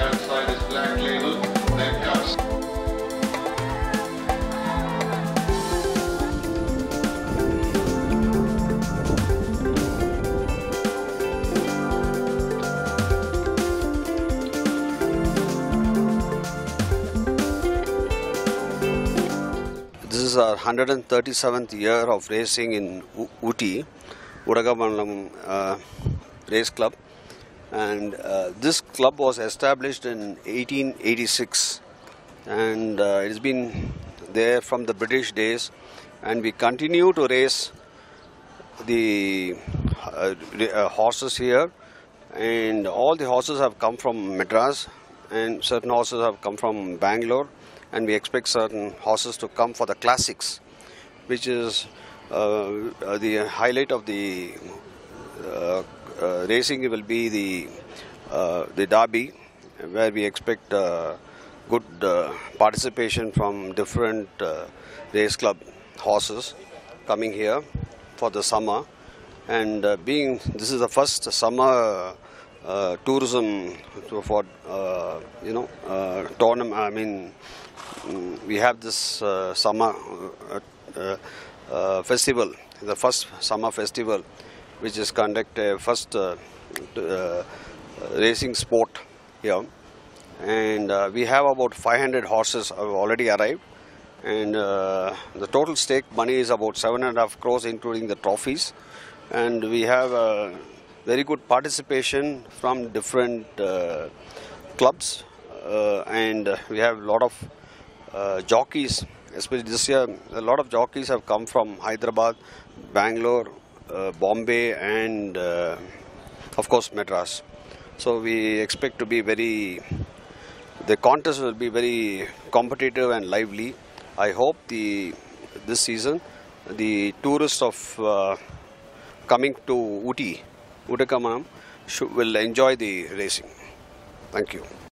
outside is black label, then. This is our 137th year of racing in Ooty, Udagamandalam uh, Race Club. And uh, this club was established in 1886 and uh, it's been there from the British days. And we continue to race the uh, uh, horses here. And all the horses have come from Madras. And certain horses have come from Bangalore. And we expect certain horses to come for the classics which is uh, uh, the highlight of the racing will be the uh, the derby where we expect uh, good uh, participation from different uh, race club horses coming here for the summer. And uh, being this is the first summer uh, tourism for uh, you know uh, tournament i mean mm, we have this uh, summer uh, uh, uh, festival the first summer festival which is conducted first uh, uh, racing sport here. And uh, we have about 500 horses already arrived. And uh, the total stake money is about seven and a half crores including the trophies. And we have very good participation from different uh, clubs. And we have a lot of jockeys. Especially this year a lot of jockeys have come from hyderabad bangalore bombay and uh, of course madras so we expect to be very the contest will be very competitive and lively. I hope the this season the tourists of uh, coming to Ooty, Uttakamanam, will enjoy the racing. Thank you.